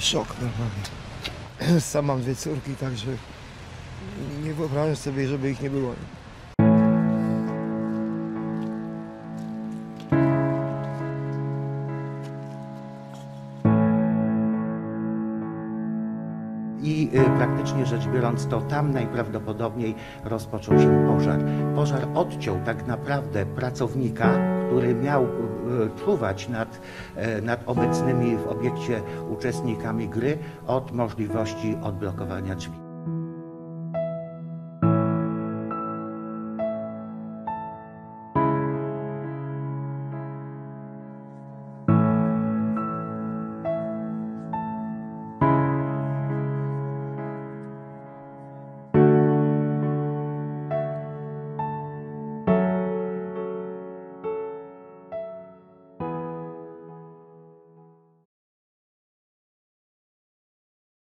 Szok normalny. Sam mam dwie córki, także nie wyobrażam sobie, żeby ich nie było. I y, praktycznie rzecz biorąc, to tam najprawdopodobniej rozpoczął się pożar. Pożar odciął tak naprawdę pracownika, który miał y, czuwać nad, e, nad obecnymi w obiekcie uczestnikami gry od możliwości odblokowania drzwi.